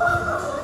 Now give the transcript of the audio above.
Oh,